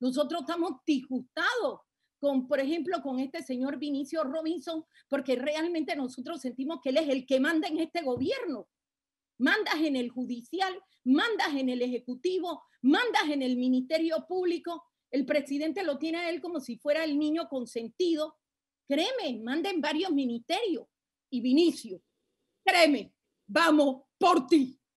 Nosotros estamos disgustados con, por ejemplo, con este señor Vinicio Robinson, porque realmente nosotros sentimos que él es el que manda en este gobierno. Mandas en el judicial, mandas en el ejecutivo, mandas en el ministerio público. El presidente lo tiene a él como si fuera el niño consentido. Créeme, manda en varios ministerios. Y Vinicio, créeme, vamos por ti.